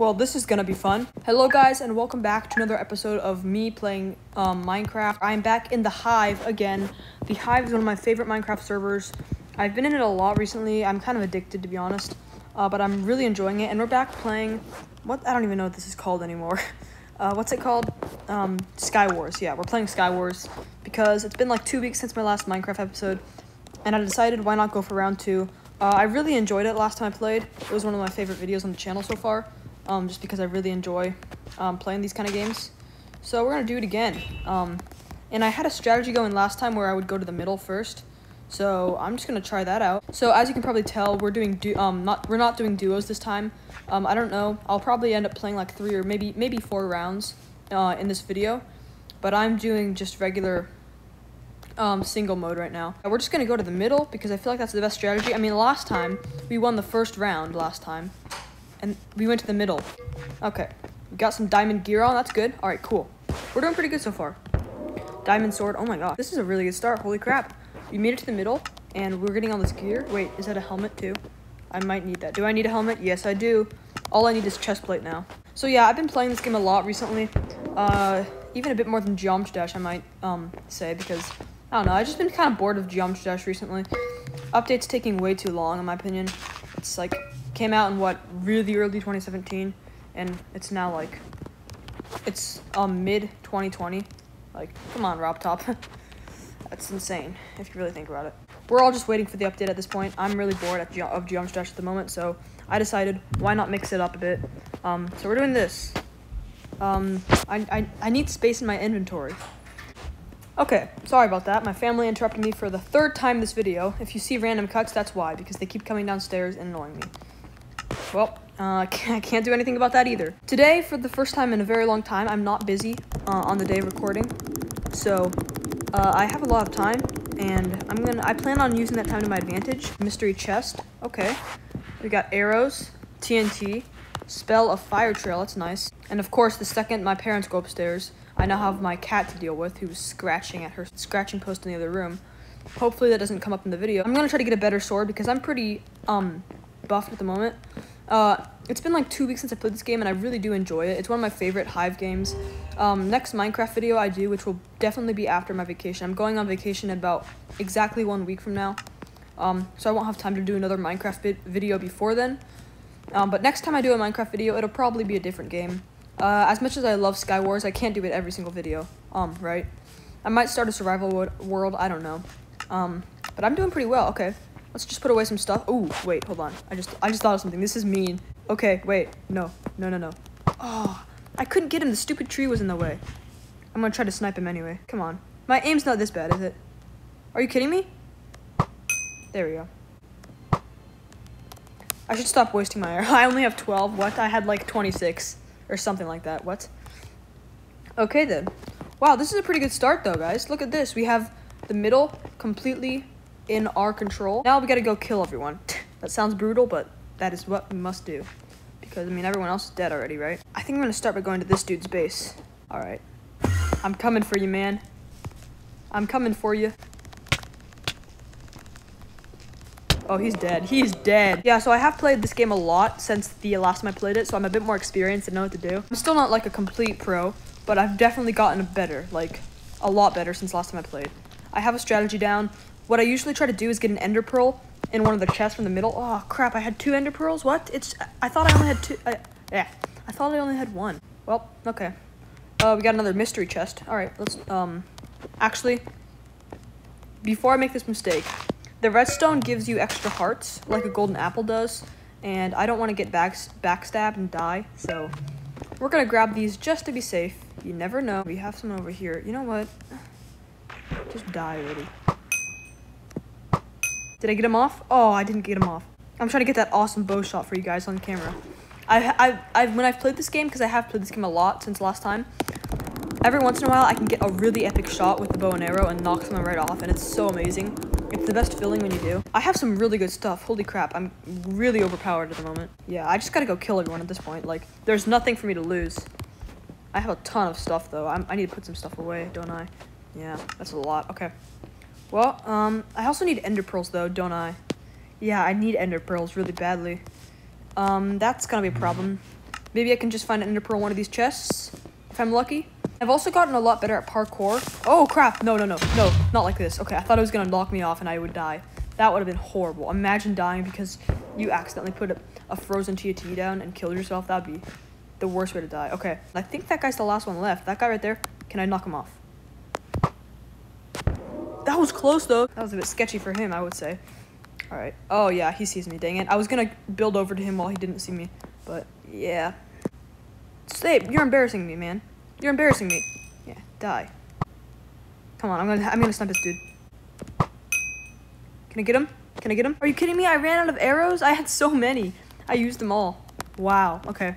Well, this is gonna be fun. Hello, guys, and welcome back to another episode of me playing um, Minecraft. I am back in the Hive again. The Hive is one of my favorite Minecraft servers. I've been in it a lot recently. I'm kind of addicted, to be honest, uh, but I'm really enjoying it. And we're back playing. What I don't even know what this is called anymore. Uh, what's it called? Um, Sky Wars. Yeah, we're playing Sky Wars because it's been like two weeks since my last Minecraft episode, and I decided why not go for round two. Uh, I really enjoyed it last time I played. It was one of my favorite videos on the channel so far um, just because I really enjoy um, playing these kind of games. So we're going to do it again. Um, and I had a strategy going last time where I would go to the middle first. So I'm just going to try that out. So as you can probably tell, we're doing du um not we're not doing duos this time. Um, I don't know. I'll probably end up playing like three or maybe maybe four rounds uh, in this video. But I'm doing just regular um, single mode right now. We're just going to go to the middle because I feel like that's the best strategy. I mean, last time, we won the first round last time and we went to the middle. Okay, we got some diamond gear on. That's good. All right, cool. We're doing pretty good so far. Diamond sword. Oh my god, this is a really good start. Holy crap. We made it to the middle, and we're getting all this gear. Wait, is that a helmet too? I might need that. Do I need a helmet? Yes, I do. All I need is chest plate now. So yeah, I've been playing this game a lot recently. Uh, even a bit more than Geometry Dash, I might um say, because I don't know. I've just been kind of bored of Geometry Dash recently. Updates taking way too long, in my opinion. It's like came out in what really early 2017 and it's now like it's um mid 2020 like come on RobTop. That's insane if you really think about it. We're all just waiting for the update at this point. I'm really bored Ge of geometry dash at the moment so i decided why not mix it up a bit? Um so we're doing this. Um i i, I need space in my inventory. Okay, sorry about that. My family interrupted me for the third time this video. If you see random cuts, that's why, because they keep coming downstairs and annoying me. Well, uh, I can't do anything about that either. Today, for the first time in a very long time, I'm not busy uh, on the day of recording. So, uh, I have a lot of time, and I'm gonna, I plan on using that time to my advantage. Mystery chest, okay. We got arrows, TNT, spell of fire trail, that's nice. And of course, the second my parents go upstairs, I now have my cat to deal with, who's scratching at her scratching post in the other room. Hopefully that doesn't come up in the video. I'm gonna try to get a better sword because I'm pretty, um, buffed at the moment. Uh, it's been like two weeks since I played this game, and I really do enjoy it. It's one of my favorite Hive games. Um, next Minecraft video I do, which will definitely be after my vacation. I'm going on vacation about exactly one week from now, um, so I won't have time to do another Minecraft video before then. Um, but next time I do a Minecraft video, it'll probably be a different game. Uh, as much as I love Sky Wars, I can't do it every single video. Um, right? I might start a survival world. I don't know. Um, but I'm doing pretty well. Okay. Let's just put away some stuff. Oh, wait, hold on. I just I just thought of something. This is mean. Okay, wait. No. No, no, no. Oh, I couldn't get him. The stupid tree was in the way. I'm gonna try to snipe him anyway. Come on. My aim's not this bad, is it? Are you kidding me? There we go. I should stop wasting my arrow. I only have 12. What? I had like 26 or something like that. What? Okay then. Wow, this is a pretty good start though, guys. Look at this. We have the middle completely in our control. Now we gotta go kill everyone. that sounds brutal, but that is what we must do. Because, I mean, everyone else is dead already, right? I think I'm gonna start by going to this dude's base. Alright. I'm coming for you, man. I'm coming for you. Oh, he's dead. He's dead. Yeah, so I have played this game a lot since the last time I played it, so I'm a bit more experienced and know what to do. I'm still not like a complete pro, but I've definitely gotten better, like a lot better since last time I played. I have a strategy down. What I usually try to do is get an ender pearl in one of the chests from the middle. Oh, crap, I had two ender pearls? What? It's, I thought I only had two, I, yeah, I thought I only had one. Well, okay. Uh, we got another mystery chest. All right, let's, um, actually, before I make this mistake, the redstone gives you extra hearts, like a golden apple does, and I don't want to get back backstabbed and die, so we're gonna grab these just to be safe. You never know. We have some over here. You know what? Just die already. Did I get him off? Oh, I didn't get him off. I'm trying to get that awesome bow shot for you guys on camera. I, I, I, when I've played this game, because I have played this game a lot since last time, every once in a while I can get a really epic shot with the bow and arrow and knock someone right off, and it's so amazing. It's the best feeling when you do. I have some really good stuff. Holy crap, I'm really overpowered at the moment. Yeah, I just gotta go kill everyone at this point. Like, there's nothing for me to lose. I have a ton of stuff, though. I'm, I need to put some stuff away, don't I? Yeah, that's a lot. Okay. Well, um, I also need ender pearls though, don't I? Yeah, I need ender pearls really badly. Um, that's gonna be a problem. Maybe I can just find an ender pearl in one of these chests if I'm lucky. I've also gotten a lot better at parkour. Oh crap, no, no, no, no, not like this. Okay, I thought it was gonna knock me off and I would die. That would have been horrible. Imagine dying because you accidentally put a, a frozen TNT down and killed yourself. That'd be the worst way to die. Okay, I think that guy's the last one left. That guy right there, can I knock him off? That was close though. That was a bit sketchy for him, I would say. All right. Oh yeah, he sees me, dang it. I was gonna build over to him while he didn't see me, but yeah. Stay, you're embarrassing me, man. You're embarrassing me. Yeah, die. Come on, I'm gonna I'm gonna snipe this dude. Can I get him? Can I get him? Are you kidding me? I ran out of arrows? I had so many. I used them all. Wow, okay.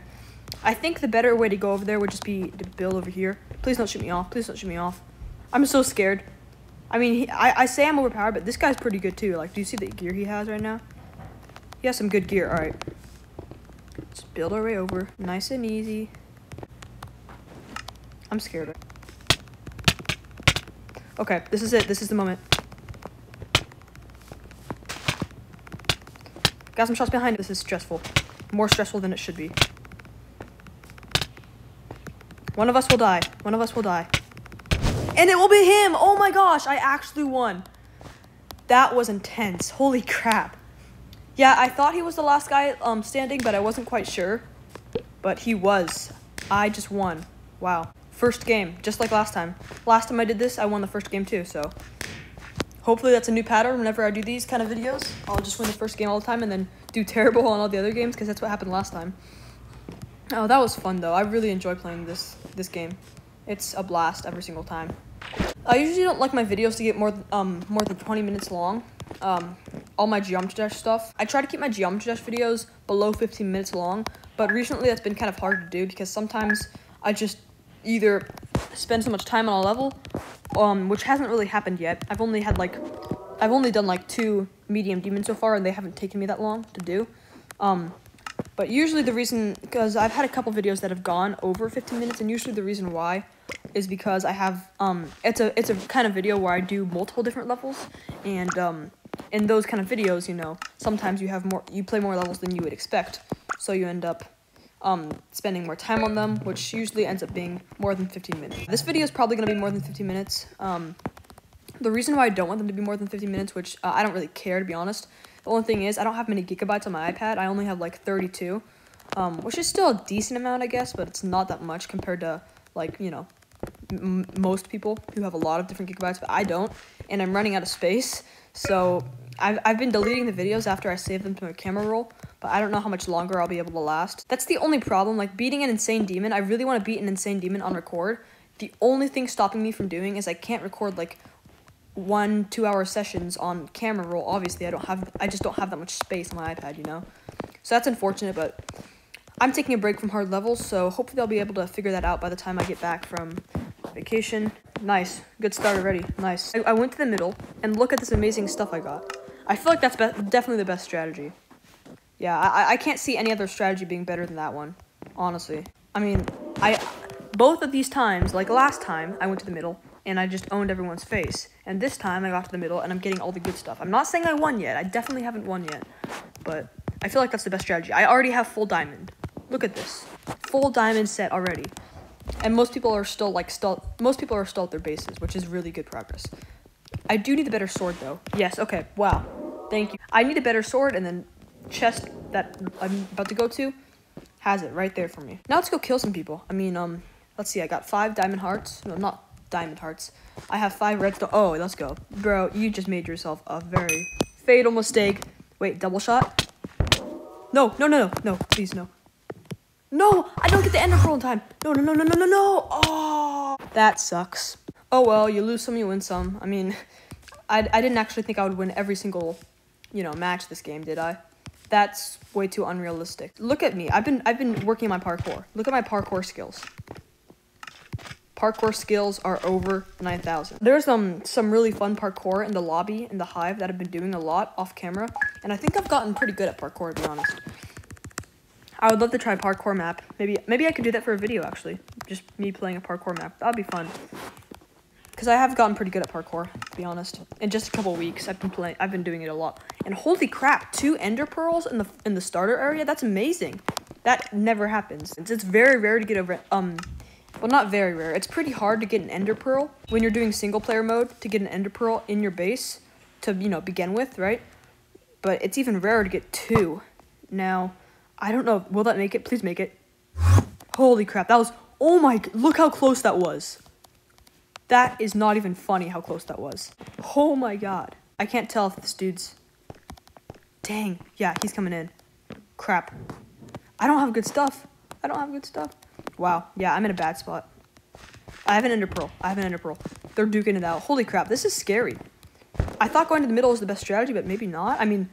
I think the better way to go over there would just be to build over here. Please don't shoot me off. Please don't shoot me off. I'm so scared. I mean, he, I, I say I'm overpowered, but this guy's pretty good too. Like, do you see the gear he has right now? He has some good gear. All right. Let's build our way over. Nice and easy. I'm scared. Okay, this is it. This is the moment. Got some shots behind. This is stressful. More stressful than it should be. One of us will die. One of us will die. And it will be him! Oh my gosh, I actually won. That was intense. Holy crap. Yeah, I thought he was the last guy um, standing, but I wasn't quite sure. But he was. I just won. Wow. First game, just like last time. Last time I did this, I won the first game too, so. Hopefully that's a new pattern whenever I do these kind of videos. I'll just win the first game all the time and then do terrible on all the other games because that's what happened last time. Oh, that was fun though. I really enjoy playing this this game. It's a blast every single time. I usually don't like my videos to get more um more than 20 minutes long. Um, all my Geometry Dash stuff. I try to keep my Geometry Dash videos below 15 minutes long, but recently that's been kind of hard to do because sometimes I just either spend so much time on a level, um, which hasn't really happened yet. I've only had like, I've only done like two medium demons so far, and they haven't taken me that long to do. Um, but usually the reason, because I've had a couple videos that have gone over 15 minutes, and usually the reason why is because I have, um, it's a, it's a kind of video where I do multiple different levels, and, um, in those kind of videos, you know, sometimes you have more, you play more levels than you would expect, so you end up, um, spending more time on them, which usually ends up being more than 15 minutes. This video is probably going to be more than 15 minutes, um, the reason why I don't want them to be more than 15 minutes, which uh, I don't really care, to be honest, the only thing is, I don't have many gigabytes on my iPad. I only have like 32, um, which is still a decent amount, I guess, but it's not that much compared to like you know most people who have a lot of different gigabytes, but I don't, and I'm running out of space. So I've I've been deleting the videos after I save them to my camera roll, but I don't know how much longer I'll be able to last. That's the only problem. Like beating an insane demon, I really want to beat an insane demon on record. The only thing stopping me from doing is I can't record like one two hour sessions on camera roll obviously i don't have i just don't have that much space on my ipad you know? So that's unfortunate but i'm taking a break from hard levels so hopefully i'll be able to figure that out by the time i get back from vacation. Nice. Good start already. Nice. I, I went to the middle and look at this amazing stuff i got. I feel like that's definitely the best strategy. Yeah I, I can't see any other strategy being better than that one honestly. I mean i both of these times like last time i went to the middle and I just owned everyone's face. And this time I got to the middle and I'm getting all the good stuff. I'm not saying I won yet. I definitely haven't won yet. But I feel like that's the best strategy. I already have full diamond. Look at this. Full diamond set already. And most people are still like still most people are still at their bases, which is really good progress. I do need a better sword though. Yes, okay. Wow. Thank you. I need a better sword and then chest that I'm about to go to has it right there for me. Now let's go kill some people. I mean, um, let's see. I got five diamond hearts. No, not diamond hearts. I have five redstone. Oh, let's go. Bro, you just made yourself a very fatal mistake. Wait, double shot? No, no, no, no, no, please, no. No, I don't get the ender pearl in time. No, no, no, no, no, no, no. Oh, that sucks. Oh, well, you lose some, you win some. I mean, I, I didn't actually think I would win every single, you know, match this game, did I? That's way too unrealistic. Look at me. I've been I've been working my parkour. Look at my parkour skills parkour skills are over 9,000. There's um some really fun parkour in the lobby in the hive that I've been doing a lot off camera, and I think I've gotten pretty good at parkour to be honest. I would love to try parkour map. Maybe maybe I could do that for a video actually. Just me playing a parkour map. That'd be fun. Cause I have gotten pretty good at parkour, to be honest. In just a couple weeks, I've been playing. I've been doing it a lot. And holy crap, two ender pearls in the in the starter area. That's amazing. That never happens. It's, it's very rare to get a, um, well, not very rare. It's pretty hard to get an ender pearl when you're doing single player mode to get an ender pearl in your base to, you know, begin with, right? But it's even rarer to get two. Now, I don't know. Will that make it? Please make it. Holy crap. That was, oh my, look how close that was. That is not even funny how close that was. Oh my god. I can't tell if this dude's, dang. Yeah, he's coming in. Crap. I don't have good stuff. I don't have good stuff. Wow. Yeah, I'm in a bad spot. I have an ender pearl. I have an ender pearl. They're duking it out. Holy crap, this is scary. I thought going to the middle was the best strategy, but maybe not. I mean,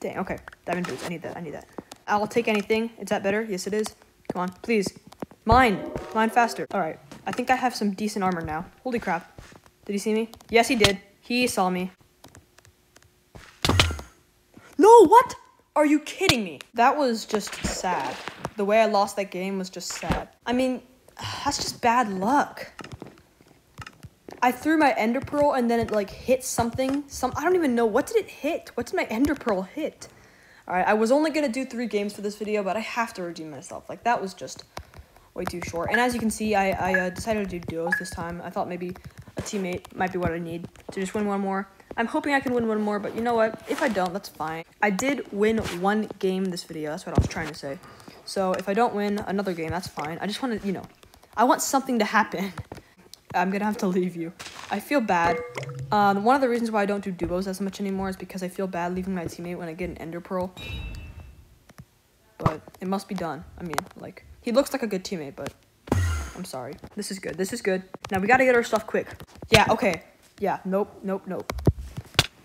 dang, okay. Diamond boots. I need that. I need that. I'll take anything. Is that better? Yes, it is. Come on, please. Mine. Mine faster. All right. I think I have some decent armor now. Holy crap. Did he see me? Yes, he did. He saw me. No, what? Are you kidding me? That was just sad. The way I lost that game was just sad. I mean, that's just bad luck. I threw my ender pearl and then it like hit something. Some I don't even know what did it hit. What did my ender pearl hit? All right, I was only gonna do three games for this video, but I have to redeem myself. Like that was just way too short. And as you can see, I I uh, decided to do duos this time. I thought maybe a teammate might be what I need to just win one more. I'm hoping I can win one more, but you know what? If I don't, that's fine. I did win one game this video. That's what I was trying to say. So if I don't win another game, that's fine. I just want to, you know, I want something to happen. I'm gonna have to leave you. I feel bad. Um, one of the reasons why I don't do duos as much anymore is because I feel bad leaving my teammate when I get an ender pearl. But it must be done. I mean, like, he looks like a good teammate, but I'm sorry. This is good. This is good. Now we gotta get our stuff quick. Yeah, okay. Yeah, nope, nope, nope.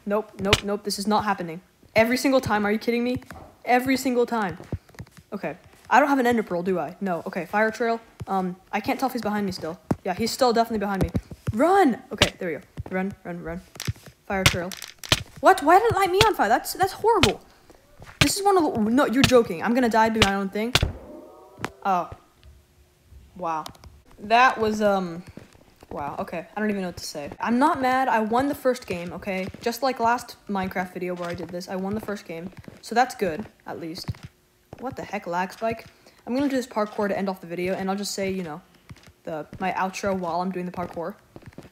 Nope, nope, nope. This is not happening. Every single time. Are you kidding me? Every single time. Okay. I don't have an ender pearl, do I? No. Okay, fire trail. Um, I can't tell if he's behind me still. Yeah, he's still definitely behind me. Run! Okay, there we go. Run, run, run. Fire trail. What? Why did it light me on fire? That's that's horrible. This is one of the... No, you're joking. I'm gonna die by my own thing. Oh. Wow. That was, um... Wow, okay. I don't even know what to say. I'm not mad. I won the first game, okay? Just like last Minecraft video where I did this, I won the first game. So that's good, at least. What the heck, lag spike? I'm gonna do this parkour to end off the video, and I'll just say, you know, the my outro while I'm doing the parkour.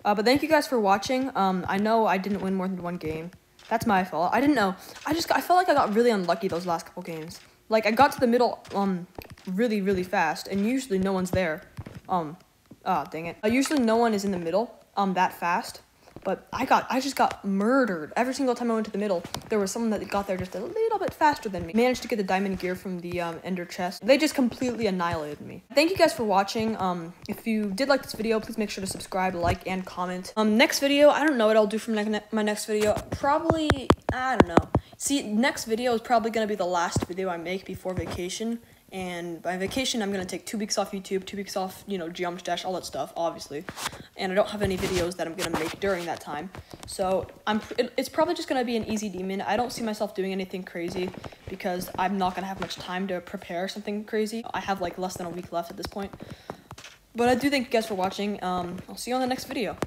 Uh, but thank you guys for watching. Um, I know I didn't win more than one game. That's my fault. I didn't know. I just I felt like I got really unlucky those last couple games. Like I got to the middle um really really fast, and usually no one's there. Um, ah dang it. Uh, usually no one is in the middle um that fast. But I got, I just got murdered. Every single time I went to the middle, there was someone that got there just a little bit faster than me. Managed to get the diamond gear from the um, ender chest. They just completely annihilated me. Thank you guys for watching. Um, if you did like this video, please make sure to subscribe, like, and comment. Um, next video, I don't know what I'll do for my next video. Probably, I don't know. See, next video is probably going to be the last video I make before vacation. And by vacation, I'm going to take two weeks off YouTube, two weeks off, you know, Geometry Dash, all that stuff, obviously. And I don't have any videos that I'm going to make during that time. So I'm. It, it's probably just going to be an easy demon. I don't see myself doing anything crazy because I'm not going to have much time to prepare something crazy. I have like less than a week left at this point. But I do thank you guys for watching. Um, I'll see you on the next video.